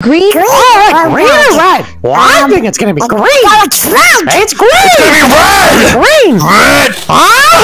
Green? Green oh, or green red? or red? Well, I think it's gonna be green. oh, it's red! It's green. It's gonna be Red! Green. Red! Huh?